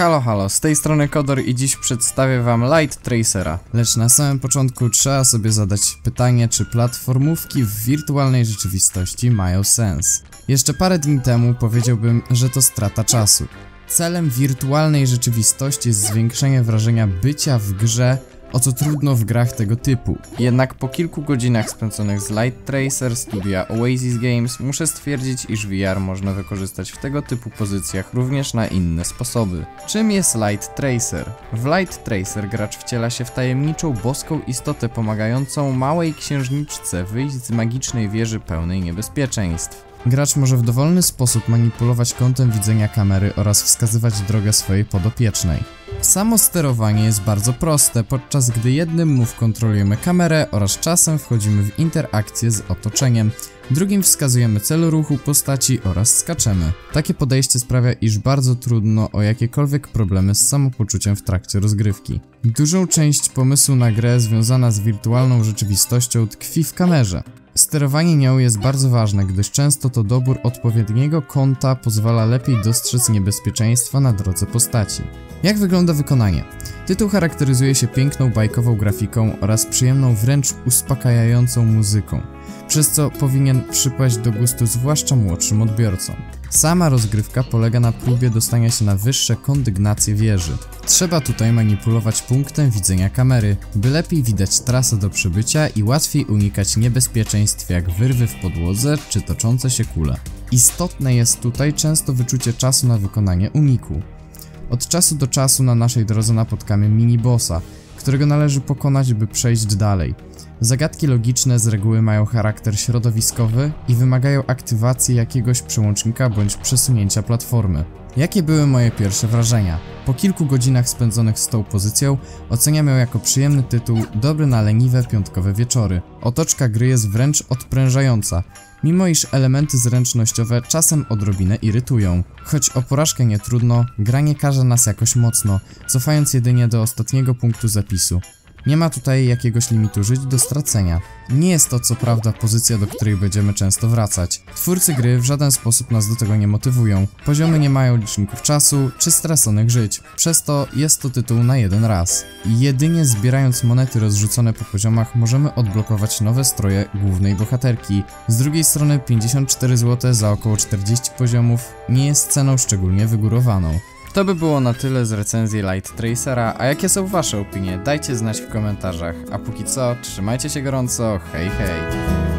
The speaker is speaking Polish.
Halo, halo, z tej strony Kodor i dziś przedstawię wam Light Tracera. Lecz na samym początku trzeba sobie zadać pytanie, czy platformówki w wirtualnej rzeczywistości mają sens. Jeszcze parę dni temu powiedziałbym, że to strata czasu. Celem wirtualnej rzeczywistości jest zwiększenie wrażenia bycia w grze, o co trudno w grach tego typu. Jednak po kilku godzinach spędzonych z Light Tracer studia Oasis Games muszę stwierdzić, iż VR można wykorzystać w tego typu pozycjach również na inne sposoby. Czym jest Light Tracer? W Light Tracer gracz wciela się w tajemniczą boską istotę pomagającą małej księżniczce wyjść z magicznej wieży pełnej niebezpieczeństw. Gracz może w dowolny sposób manipulować kątem widzenia kamery oraz wskazywać drogę swojej podopiecznej. Samo sterowanie jest bardzo proste, podczas gdy jednym move kontrolujemy kamerę oraz czasem wchodzimy w interakcję z otoczeniem, drugim wskazujemy cel ruchu postaci oraz skaczemy. Takie podejście sprawia, iż bardzo trudno o jakiekolwiek problemy z samopoczuciem w trakcie rozgrywki. Dużą część pomysłu na grę związana z wirtualną rzeczywistością tkwi w kamerze. Sterowanie nią jest bardzo ważne, gdyż często to dobór odpowiedniego kąta pozwala lepiej dostrzec niebezpieczeństwa na drodze postaci. Jak wygląda wykonanie? Tytuł charakteryzuje się piękną bajkową grafiką oraz przyjemną wręcz uspokajającą muzyką, przez co powinien przypaść do gustu zwłaszcza młodszym odbiorcom. Sama rozgrywka polega na próbie dostania się na wyższe kondygnacje wieży. Trzeba tutaj manipulować punktem widzenia kamery, by lepiej widać trasę do przebycia i łatwiej unikać niebezpieczeństw jak wyrwy w podłodze czy toczące się kule. Istotne jest tutaj często wyczucie czasu na wykonanie uniku. Od czasu do czasu na naszej drodze napotkamy mini-bossa, którego należy pokonać, by przejść dalej. Zagadki logiczne z reguły mają charakter środowiskowy i wymagają aktywacji jakiegoś przełącznika bądź przesunięcia platformy. Jakie były moje pierwsze wrażenia? Po kilku godzinach spędzonych z tą pozycją oceniam ją jako przyjemny tytuł, dobry na leniwe piątkowe wieczory. Otoczka gry jest wręcz odprężająca, mimo iż elementy zręcznościowe czasem odrobinę irytują. Choć o porażkę nie trudno, gra nie każe nas jakoś mocno, cofając jedynie do ostatniego punktu zapisu. Nie ma tutaj jakiegoś limitu żyć do stracenia. Nie jest to co prawda pozycja, do której będziemy często wracać. Twórcy gry w żaden sposób nas do tego nie motywują. Poziomy nie mają liczników czasu czy straconych żyć, przez to jest to tytuł na jeden raz. Jedynie zbierając monety rozrzucone po poziomach możemy odblokować nowe stroje głównej bohaterki. Z drugiej strony 54 zł za około 40 poziomów nie jest ceną szczególnie wygórowaną. To by było na tyle z recenzji Light Tracera, a jakie są wasze opinie? Dajcie znać w komentarzach. A póki co, trzymajcie się gorąco, hej hej!